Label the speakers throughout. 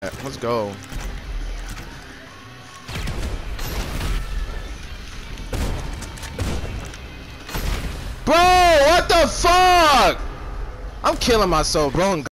Speaker 1: Let's go. Bro, what the fuck? I'm killing myself, bro.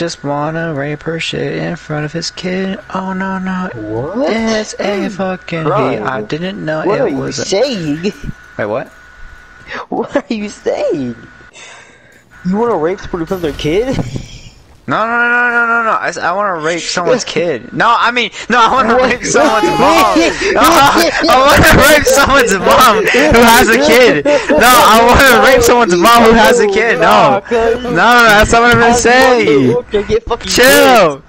Speaker 2: Just wanna rape her shit in front of his kid. Oh no no,
Speaker 3: What?
Speaker 2: it's a fucking
Speaker 3: Bro,
Speaker 2: he. I didn't know
Speaker 3: What
Speaker 2: it
Speaker 3: are you.
Speaker 2: A...
Speaker 3: saying?
Speaker 2: Wait, what?
Speaker 3: What are you saying? You want to rape somebody from their kid?
Speaker 2: No no no no no no no. I want to rape someone's kid. No, I mean no. I want to rape someone's mom. No, I want to rape someone's mom who has a kid. No, I want to rape someone's mom who has a kid. No, no. That's not what I'm gonna say.
Speaker 3: Okay, get fucking
Speaker 2: Chill.